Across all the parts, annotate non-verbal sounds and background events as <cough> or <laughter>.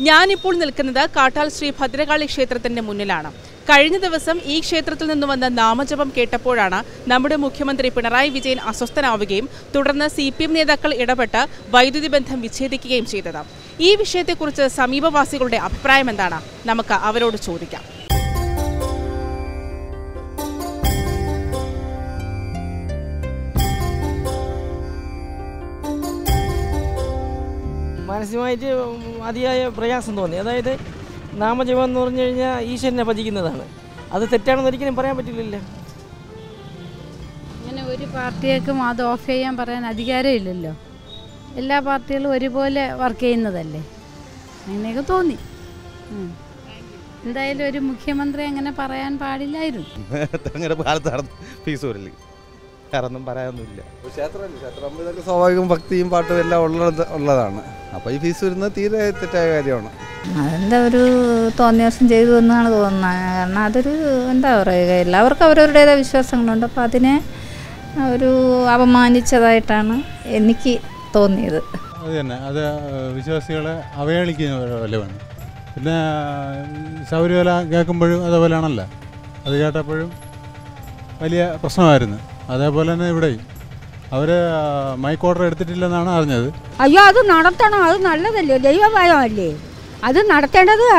ഞാനിപ്പോൾ നിൽക്കുന്നത് കാട്ടാൽ ശ്രീ ഭദ്രകാളി ക്ഷേത്രത്തിന്റെ മുന്നിലാണ്. കഴിഞ്ഞ ദിവസം ഈ ക്ഷേത്രത്തിൽ നിന്ന് വന്ന നാമജപം കേട്ടപ്പോഴാണ് നമ്മുടെ മുഖ്യമന്ത്രി പിണറായി വിജയൻ അസ്വസ്ഥനാവുകയും തുടർന്ന് സി പി എം നേതാക്കൾ ഇടപെട്ട് വൈദ്യുതി ബന്ധം വിച്ഛേദിക്കുകയും ചെയ്തത്. ഈ വിഷയത്തെക്കുറിച്ച് സമീപവാസികളുടെ അഭിപ്രായം എന്താണ്? നമുക്ക് അവരോട് ചോദിക്കാം. മാനസികമായിട്ട് അതിയായ പ്രയാസം തോന്നി. അതായത് നാമജപം എന്ന് പറഞ്ഞു കഴിഞ്ഞാൽ ഈശ്വരനെ ഭജിക്കുന്നതാണ്. അത് തെറ്റാണെന്ന് ഒരിക്കലും പറയാൻ പറ്റില്ലല്ലോ. അങ്ങനെ ഒരു പാർട്ടിയേക്കും അത് ഓഫ് ചെയ്യാൻ പറയാൻ അധികാരമില്ലല്ലോ എല്ലാ പാർട്ടികളും ഒരുപോലെ വർക്ക് ചെയ്യുന്നതല്ലേ? അങ്ങനെയൊക്കെ തോന്നി. എന്തായാലും ഒരു മുഖ്യമന്ത്രി അങ്ങനെ പറയാൻ പാടില്ലായിരുന്നു. <laughs> തെരഞ്ഞെടുപ്പ് കാലത്ത് നടന്ന ഫീസ് വരില്ല. വേറെ ഒന്നും പറയാനൊന്നുമില്ല ക്ഷേത്രമല്ലേ? സ്വാഭാവികം ഭക്തിയും പാട്ടും എല്ലാം ഉള്ളത് ഉള്ളതാണ്. അപ്പോൾ ഈ ഫീസ് വരുന്നത് തീരെ തെറ്റായ കാര്യമാണ്. അതെന്താ ഒരു തോന്നിയ വർഷം ചെയ്തു എന്നാണ് തോന്നുന്നത്. കാരണം അതൊരു എന്താ പറയുക എല്ലാവർക്കും അവരവരുടേതായ വിശ്വാസങ്ങളുണ്ട്. അപ്പോൾ അതിനെ ഒരു അപമാനിച്ചതായിട്ടാണ് എനിക്ക് തോന്നിയത്. അത് തന്നെ. അത് വിശ്വാസികളെ അവഹേളിക്കുന്ന പോലെയാണ് പിന്നെ ശബരിമല കേൾക്കുമ്പോഴും അതേപോലെയാണല്ലോ. അത് കേട്ടപ്പോഴും വലിയ പ്രശ്നമായിരുന്നു. അതേപോലെ തന്നെ ഇവിടെ അവർ മൈക്ക് ഓർഡർ എടുത്തിട്ടില്ലെന്നാണ് അറിഞ്ഞത്. അയ്യോ അത് നടത്തണം. അത് നല്ലതല്ലേ? ദൈവഭയമല്ലേ അത് നടത്തേണ്ടത്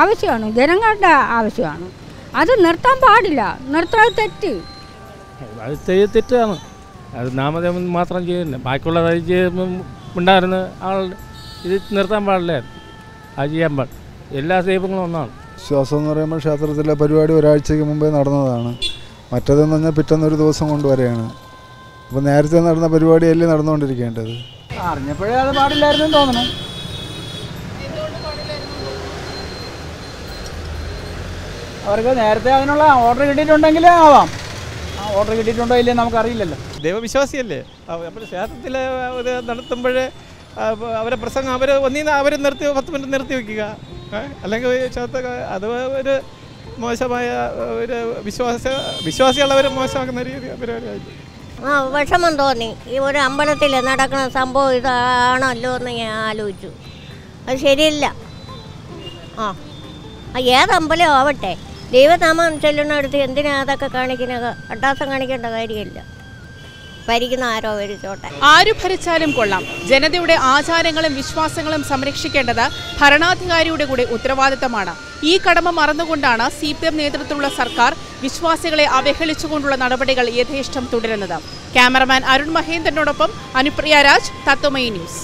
ആവശ്യമാണ്. ജനങ്ങളുടെ ആവശ്യമാണ്. അത് നിർത്താൻ പാടില്ല. നിർത്താൻ തെറ്റ്. അത് ചെയ്ത് തെറ്റാണ്. അത് നാമജപം മാത്രം ചെയ്യുന്നില്ല. ബാക്കിയുള്ള ഉണ്ടായിരുന്ന ആൾ ഇത് നിർത്താൻ പാടില്ല. അത് ചെയ്യാൻ പാടില്ല. എല്ലാ ദൈവങ്ങളും ഒന്നാണ്. വിശ്വാസം എന്ന് പറയുമ്പോൾ ക്ഷേത്രത്തിലെ പരിപാടി ഒരാഴ്ചയ്ക്ക് മുമ്പേ നടന്നതാണ്. മറ്റേതെന്ന് പറഞ്ഞാൽ പിറ്റേന്ന് ഒരു ദിവസം കൊണ്ടുവരെയാണ് അപ്പോൾ നേരത്തെ നടന്ന പരിപാടിയല്ലേ നടന്നുകൊണ്ടിരിക്കേണ്ടത്? അറിഞ്ഞപ്പോഴേ അത് പാടില്ലായിരുന്നു തോന്നണം. അവർക്ക് നേരത്തെ അതിനുള്ള ഓർഡർ കിട്ടിയിട്ടുണ്ടെങ്കിൽ ആവാം. ആ ഓർഡർ കിട്ടിയിട്ടുണ്ടോ ഇല്ലേ നമുക്കറിയില്ലല്ലോ. ദൈവവിശ്വാസിയല്ലേ? അപ്പോൾ ക്ഷേത്രത്തിൽ ഇത് നടത്തുമ്പോൾ അവരെ പ്രസംഗം അവർ ഒന്നിന്ന് അവർ നിർത്തി പത്ത് മിനിറ്റ് നിർത്തി വയ്ക്കുക? അല്ലെങ്കിൽ ക്ഷേത്ര അത് ഒരു മോശമായ ഒരു വിശ്വാസ വിശ്വാസികളവർ മോശമാക്കുന്ന രീതി പരിപാടിയായിട്ട് ആ വിഷമം തോന്നി. ഈ ഒരു അമ്പലത്തിൽ നടക്കുന്ന സംഭവം ഇതാണല്ലോ എന്ന് ഞാൻ ആലോചിച്ചു. അത് ശരിയല്ല. ആ ആ ഏത് അമ്പലം ആവട്ടെ. ദൈവനാമം ചെല്ലുന്നിടത്ത് എന്തിനാ അതൊക്കെ കാണിക്കുന്നത്? അട്ടാസം കാണിക്കേണ്ട കാര്യമില്ല. ഭരിക്കുന്ന ആരോ ഭരിച്ചോട്ടെ ആര് ഭരിച്ചാലും കൊള്ളാം. ജനതയുടെ ആചാരങ്ങളും വിശ്വാസങ്ങളും സംരക്ഷിക്കേണ്ടത് ഭരണാധികാരിയുടെ കൂടെ ഉത്തരവാദിത്തമാണ്. ഈ കടമ മറന്നുകൊണ്ടാണ് സി പി എം നേതൃത്വത്തിലുള്ള സർക്കാർ വിശ്വാസികളെ അവഹേളിച്ചുകൊണ്ടുള്ള നടപടികൾ യഥേഷ്ടം തുടരുന്നത്. ക്യാമറമാൻ അരുൺ മഹേന്ദ്രനോടൊപ്പം അനുപ്രിയ രാജ് തത്വമയി ന്യൂസ്.